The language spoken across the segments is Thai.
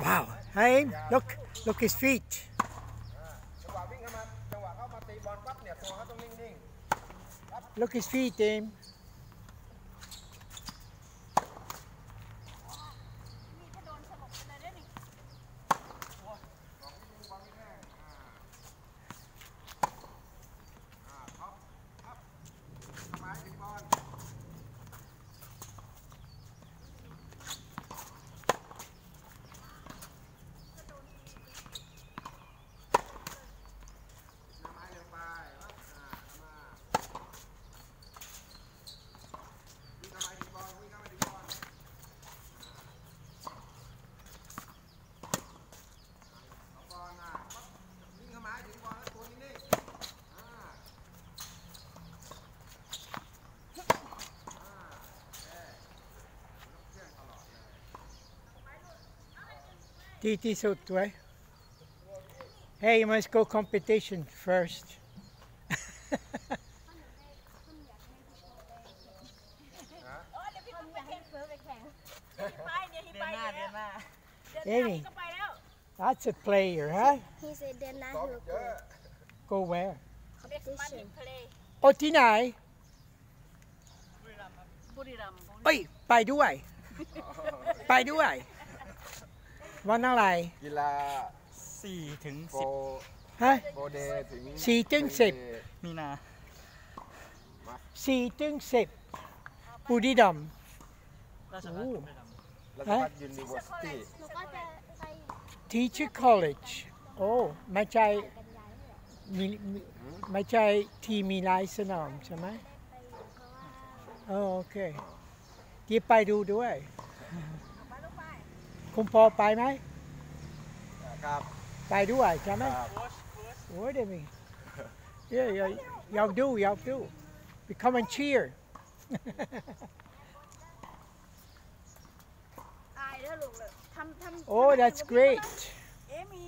Wow. Hey, look, look his feet. จังหวะวิ่งเข้ามาจังหวะเข้ามาตีบอลปั๊บเนี่ยตัวเขาต้องนิ่ง Look his feet, Aim. นี่ถ้าโดนสลบไปเลยได้นี่ ๆทำไมถึงบอลทำไมเร็วไปปั๊บอ่าเข้ามาวิ่งเข้ามาถึงบอลวิ่งเข้ามาถึงบอลเอาบอลนะปั๊บวิ่งเข้ามาถึงบอลแล้วตัวนิ่งๆอ่า TT Sotway. Hey, you must go competition first. โอ้เดี๋ยวพี่ต้องไปแข่งเฟิร์ไปแข่งไปเนี่ยที่ เดื ไป อนหน้า แล้ เดือ วน หน้า เดือนห น้านี่ก็ไปแล้ว That's a player, huh? He said they're not ซ้อม here เยอะ Go where? เด็กมันนี่เพลย์ Oh, Tinay. บุรีรัมย์ Oi, ไปด้วยไปด้ วยวันอะไรกีฬาสี่ถึงโบสิบฮะโบเดย์ถึงสี่ถึงสิบมีนาสี่ถึงสิบบุรีรัมย์ราชโอ้พัฒน์บุรีรัมย์รัชพัฒยูนิเวอร์ซิตี้หนูก็จะไป Teacher College โอ้ไม่ใช่กันย้ายเลยมีมีไม่ใช่ที่มีหลายสนามใช่ไหมไปเพราะว่าเออโอเคเดี๋ยวไปดูด้วยไปลูกไป คุณพ่อไปไหมครับไปด้วยใช่ไหมครับโอ้ยเดี๋ยวมีเย้ยอยากดูอยากดู become and cheer อายเด้อลูกเลยทำทำ oh that's great เอ๊ะมี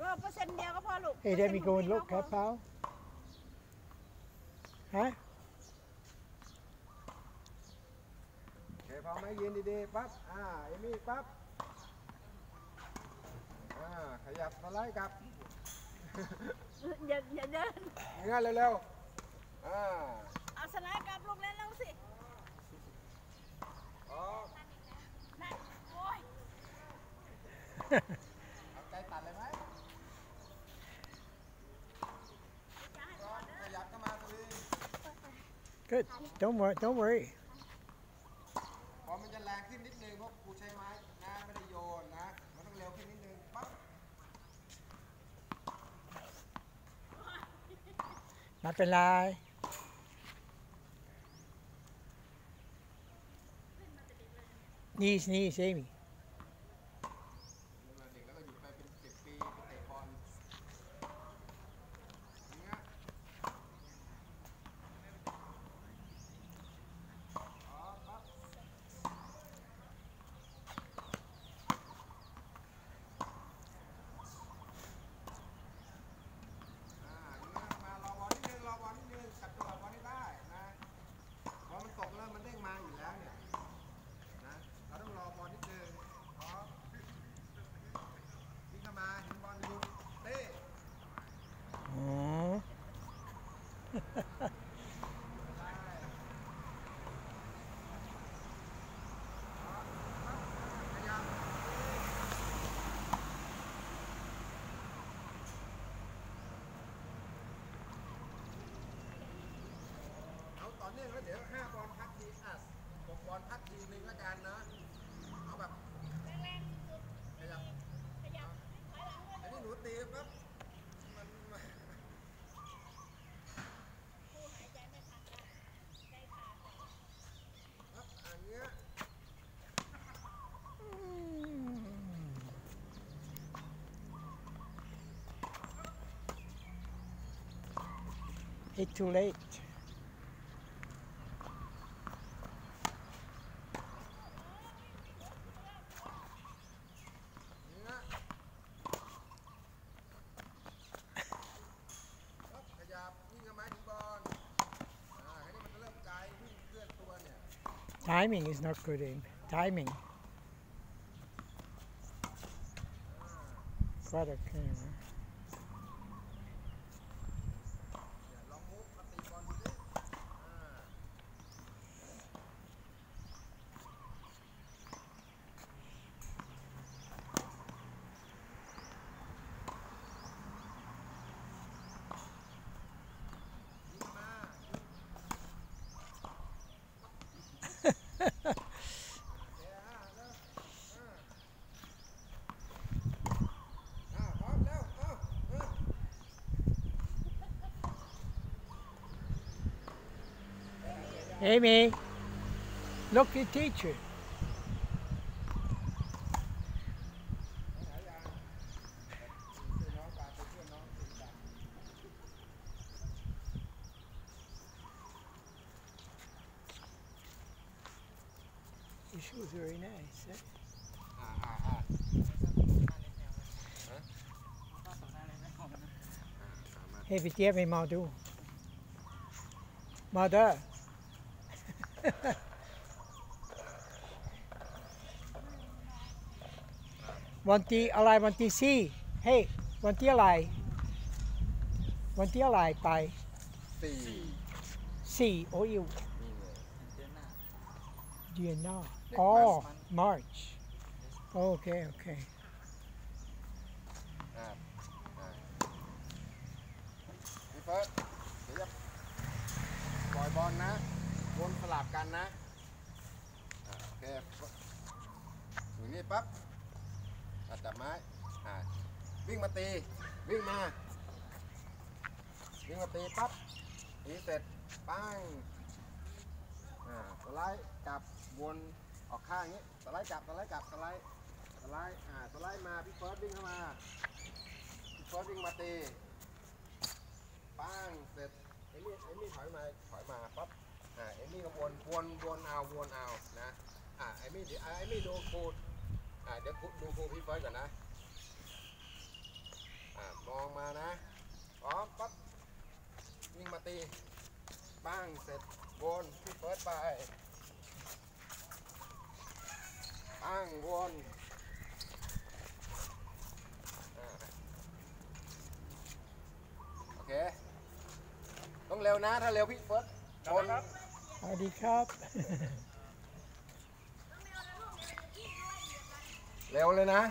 รวมเปอร์เซ็นต์เดียวก็พอลูก hey let me go and look ครับเปล่าฮะ โอเคพร้อมไหมยืนดีๆปั๊บอ่าเอมี่ปั๊บอ่าขยับสไลด์กลับอย่าอย่าเดินง่ายเร็วๆอ่าเอาสไลด์กลับลูกเล่นแล้วสิออกนั่นโอ้ยเอาใจตัดเลยไหมขยับเข้ามาตัวเอง good don't worry don't worry พอมันจะแร งขึ้นนิดนึงเพราะกูใช้ไม้นะไม่ได้โยนนะ มันต้องเร็วขึ้นนิดนึงปั๊บมาเป็นไรนี่นี่เซมี่ มาเด็กแล้วก็หยุดไปเป็นสิบปีไปเตะบอลอย่างเงี้ยอ๋อปั๊บ อ่าอย่างเงี้ยมารอบอลนิดนึงรอบอลนิดนึงจับจังหวะบอลให้ได้นะพอมันตกแล้วมันเด้งมาอยู่แล้วเนี่ยนะเราต้องรอบอลนิดนึงพอวิ่งเข้ามาเห็นบอลหยุดเต้ อ๋อ ขยับเอาต่อเนื่งแล้วเดี๋ยวห้าบอลพักทีอะหกบอลพักทีนึงแล้วกันนะเอาแบบขยับอันนี้หนูตีปั๊บมันมันครับอันเนี้ย it's too late timing is not good in. timing quite okay Amy look your teacher น้องปาไปเพื่อนน้องตีกัน your shoes very nice eh? อ่าอ่าอ่าก็ วันที่อะไรวันที่สี่เฮ้ยวันที่อะไร วันที่อะไรไปสี่สี่โอ้ยนี่เลยเดือนหน้าเดือนหน้า Next อ๋อ month March โอเค โอเคอ่าอ่าพี่เฟิร์สเดี๋ยวจะปล่อยบอลนะ นสลับกันนะโอเคถึงนี่ปั๊บอะจับไม้วิ่งมาตี วิ่งมา วิ่งมาตีปั๊บตีเสร็จปั้งอ่าสไลด์จับวนออกข้างอย่างนี้สไลด์จับสไลด์จับสไลด์สไลด์อ่าสไลด์มาพี่เฟิร์สวิ่งเข้ามาพี่เฟิร์สวิ่งมาตีป้งเสร็จเอมี่เอมี่ถอยมาถอยมาปั๊บ อ่าเอมี่ก็วนวนวนเอาวนเอานะอ่าเอมี่เดี๋ยวอ่าเอมี่ดูครูอ่าเดี๋ยวครูดูครูพี่เฟิร์สก่อนนะอ่ามองมานะพร้อมปั๊บวิ่งมาตีป้างเสร็จวนพี่เฟิร์สไปป้างวนโอเค ต้องเร็วนะ ถ้าเร็วพี่เฟิร์สชน สวัสดีครับเร็วเลยนะ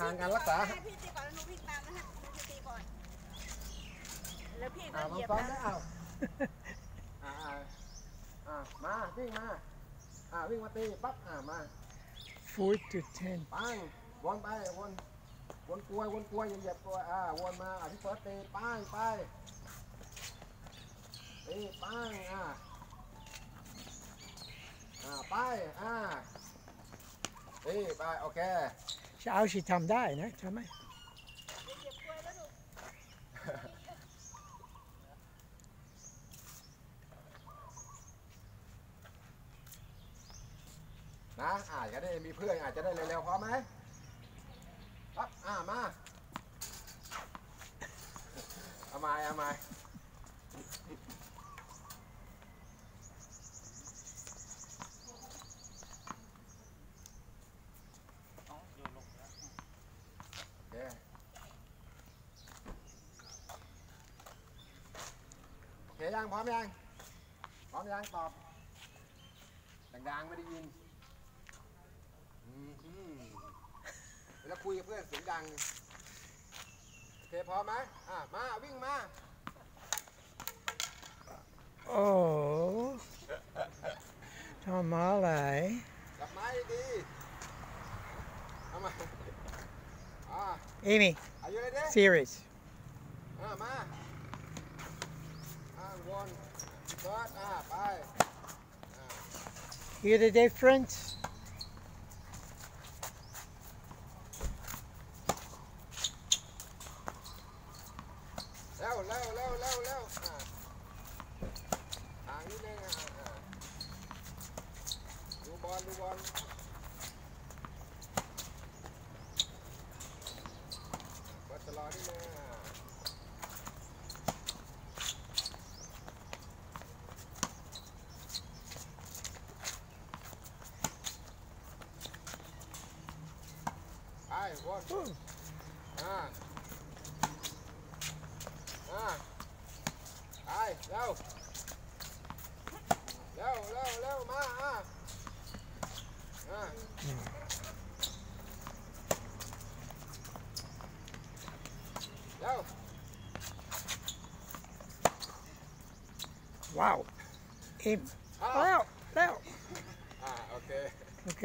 ทางการรักษาให้พี่ตีก่อนแล้วหนูวิ่งตามนะฮะหนูจะตีก่อน แล้วพี่ก็อ่าเหมายียบซ้อมนะ ได้เอาอ่าอ่าอ่ามาวิ่งมาอ่าวิ่งมาตีปั๊บอ่ามา four to ten ปังวนไปวน วนกลวยวนกลวยอย่าเหยียบกลวยอ่าวนมาอ่าพี่เฟิร์สตีป้างไปตีป้างอ่าอ่าไปอ่าตีไปโอเคเช้าชีทำได้นะใช่ไหมนะอ่าจะได้มีเพื่อนอาจจะได้เร็วๆพร้อมไหมปั๊บ อ่ามาเอามาเอามาโอเคยังพร้อมยังพร้อมยังตอบดังๆไม่ได้ยิน อืมอืม เวลาคุยกับเพื่อนเสียงดัง โอเคพร้อมไหมอ่ามาวิ่งมา โอ้ทำอะไรจับไม้ดีๆเอามาอ่า Amy อายุเลยดิ serious อ่ามาอ่าวนเบิร์ดอ่าไปอ่า hear the difference เร็วเร็วเร็วเร็วเร็วอ่าทางนี้เลยอ่าอ่าดูบอลดูบอลเบิร์ดตลอดนี่เลยอ่า วนอู้อ่าอ่าไปเร็วเร็วเร็วเ